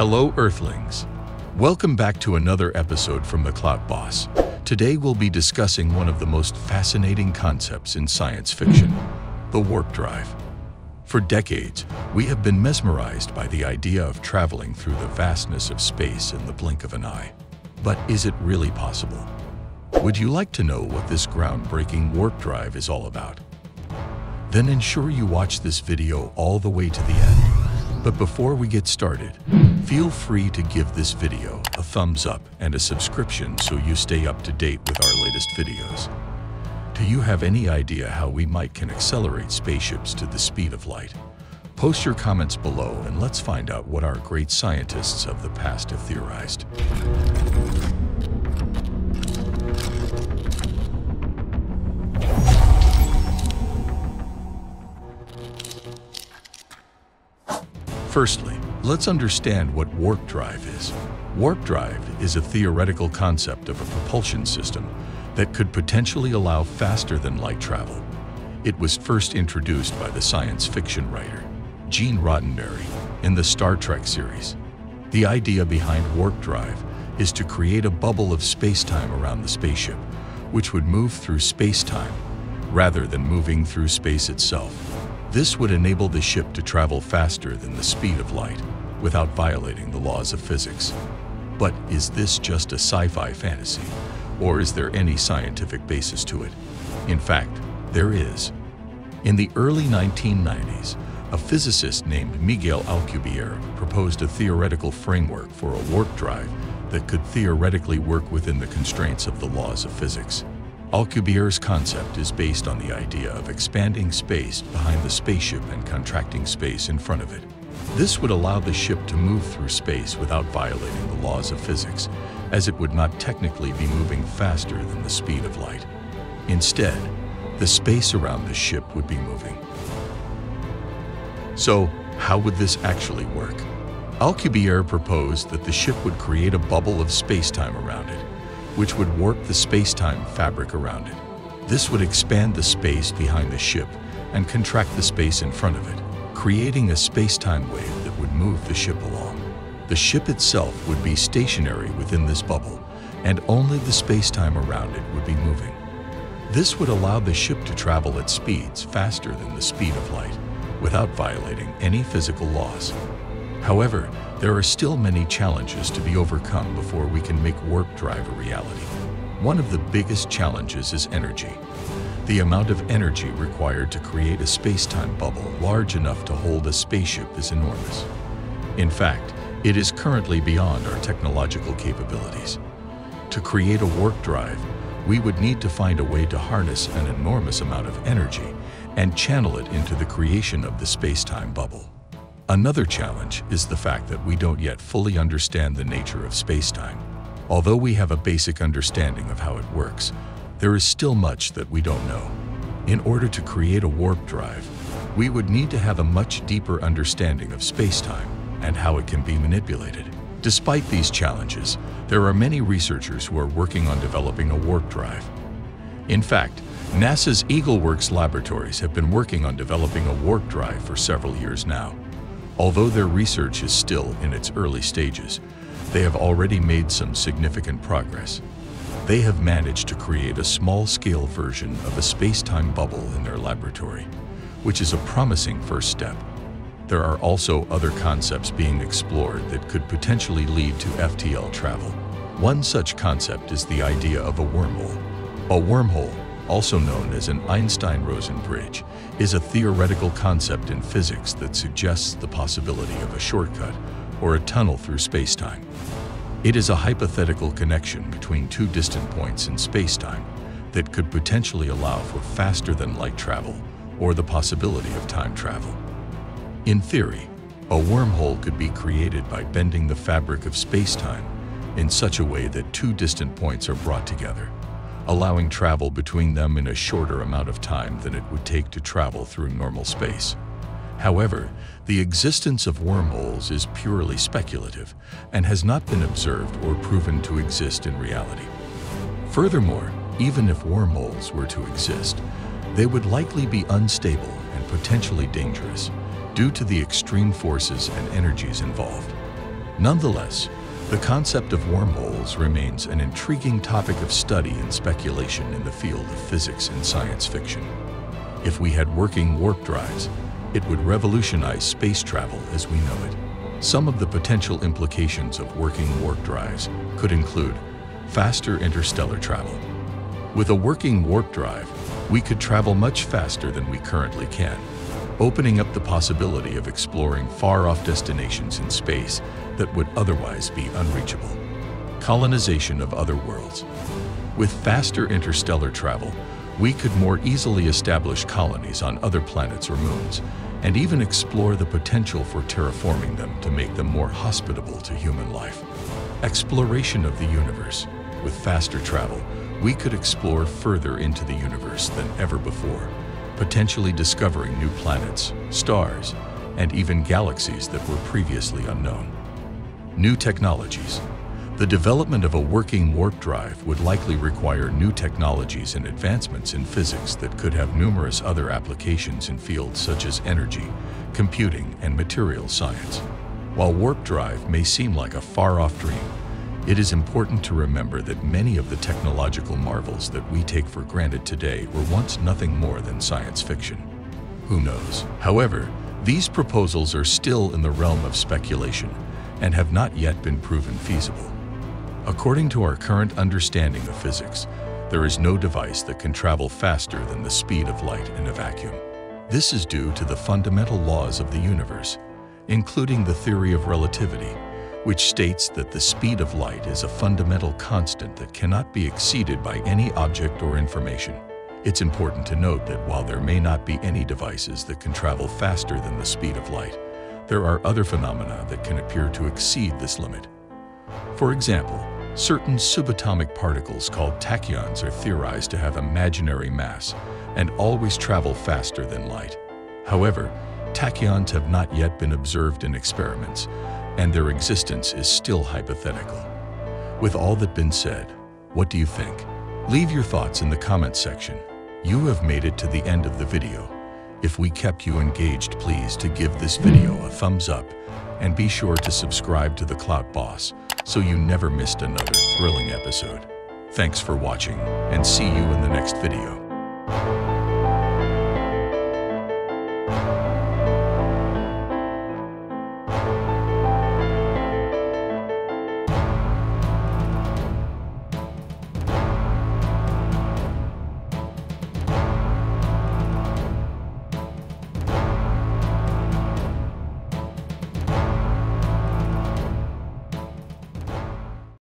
Hello, Earthlings. Welcome back to another episode from the Clout Boss. Today we'll be discussing one of the most fascinating concepts in science fiction, the warp drive. For decades, we have been mesmerized by the idea of traveling through the vastness of space in the blink of an eye. But is it really possible? Would you like to know what this groundbreaking warp drive is all about? Then ensure you watch this video all the way to the end. But before we get started, feel free to give this video a thumbs up and a subscription so you stay up to date with our latest videos. Do you have any idea how we might can accelerate spaceships to the speed of light? Post your comments below and let's find out what our great scientists of the past have theorized. Firstly, let's understand what warp drive is. Warp drive is a theoretical concept of a propulsion system that could potentially allow faster than light travel. It was first introduced by the science fiction writer Gene Roddenberry in the Star Trek series. The idea behind warp drive is to create a bubble of space-time around the spaceship, which would move through space-time rather than moving through space itself. This would enable the ship to travel faster than the speed of light without violating the laws of physics. But is this just a sci-fi fantasy, or is there any scientific basis to it? In fact, there is. In the early 1990s, a physicist named Miguel Alcubierre proposed a theoretical framework for a warp drive that could theoretically work within the constraints of the laws of physics. Alcubierre's concept is based on the idea of expanding space behind the spaceship and contracting space in front of it. This would allow the ship to move through space without violating the laws of physics, as it would not technically be moving faster than the speed of light. Instead, the space around the ship would be moving. So, how would this actually work? Alcubierre proposed that the ship would create a bubble of space-time around it, which would warp the space-time fabric around it. This would expand the space behind the ship and contract the space in front of it, creating a space-time wave that would move the ship along. The ship itself would be stationary within this bubble, and only the space-time around it would be moving. This would allow the ship to travel at speeds faster than the speed of light, without violating any physical laws. However, there are still many challenges to be overcome before we can make warp drive a reality. One of the biggest challenges is energy. The amount of energy required to create a space-time bubble large enough to hold a spaceship is enormous. In fact, it is currently beyond our technological capabilities. To create a warp drive, we would need to find a way to harness an enormous amount of energy and channel it into the creation of the space-time bubble. Another challenge is the fact that we don't yet fully understand the nature of spacetime. Although we have a basic understanding of how it works, there is still much that we don't know. In order to create a warp drive, we would need to have a much deeper understanding of spacetime and how it can be manipulated. Despite these challenges, there are many researchers who are working on developing a warp drive. In fact, NASA's EagleWorks laboratories have been working on developing a warp drive for several years now. Although their research is still in its early stages, they have already made some significant progress. They have managed to create a small-scale version of a space-time bubble in their laboratory, which is a promising first step. There are also other concepts being explored that could potentially lead to FTL travel. One such concept is the idea of a wormhole. A wormhole also known as an Einstein-Rosen bridge, is a theoretical concept in physics that suggests the possibility of a shortcut or a tunnel through spacetime. It is a hypothetical connection between two distant points in spacetime that could potentially allow for faster-than-light travel or the possibility of time travel. In theory, a wormhole could be created by bending the fabric of spacetime in such a way that two distant points are brought together allowing travel between them in a shorter amount of time than it would take to travel through normal space. However, the existence of wormholes is purely speculative and has not been observed or proven to exist in reality. Furthermore, even if wormholes were to exist, they would likely be unstable and potentially dangerous due to the extreme forces and energies involved. Nonetheless, the concept of wormholes remains an intriguing topic of study and speculation in the field of physics and science fiction. If we had working warp drives, it would revolutionize space travel as we know it. Some of the potential implications of working warp drives could include faster interstellar travel. With a working warp drive, we could travel much faster than we currently can, opening up the possibility of exploring far-off destinations in space that would otherwise be unreachable. Colonization of other worlds. With faster interstellar travel, we could more easily establish colonies on other planets or moons, and even explore the potential for terraforming them to make them more hospitable to human life. Exploration of the universe. With faster travel, we could explore further into the universe than ever before, potentially discovering new planets, stars, and even galaxies that were previously unknown. New technologies. The development of a working warp drive would likely require new technologies and advancements in physics that could have numerous other applications in fields such as energy, computing, and material science. While warp drive may seem like a far-off dream, it is important to remember that many of the technological marvels that we take for granted today were once nothing more than science fiction. Who knows? However, these proposals are still in the realm of speculation and have not yet been proven feasible. According to our current understanding of physics, there is no device that can travel faster than the speed of light in a vacuum. This is due to the fundamental laws of the universe, including the theory of relativity, which states that the speed of light is a fundamental constant that cannot be exceeded by any object or information. It's important to note that while there may not be any devices that can travel faster than the speed of light, there are other phenomena that can appear to exceed this limit. For example, certain subatomic particles called tachyons are theorized to have imaginary mass and always travel faster than light. However, tachyons have not yet been observed in experiments, and their existence is still hypothetical. With all that been said, what do you think? Leave your thoughts in the comments section. You have made it to the end of the video. If we kept you engaged, please to give this video a thumbs up and be sure to subscribe to The Clout Boss so you never missed another thrilling episode. Thanks for watching and see you in the next video.